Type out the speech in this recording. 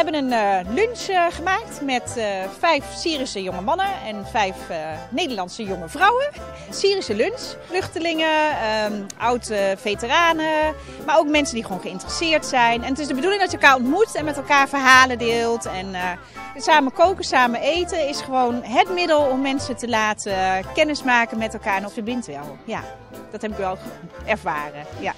We hebben een eh, lunch eh, gemaakt met eh, vijf Syrische jonge mannen en vijf Nederlandse jonge vrouwen. Syrische lunch. Vluchtelingen, ehm, oude veteranen, maar ook mensen die gewoon geïnteresseerd zijn. En het is de bedoeling dat je elkaar ontmoet en met elkaar verhalen deelt. En samen koken, samen eten is gewoon het middel om mensen te laten kennismaken met elkaar en of bindt wel. Ja, dat heb ik wel ervaren. Ja.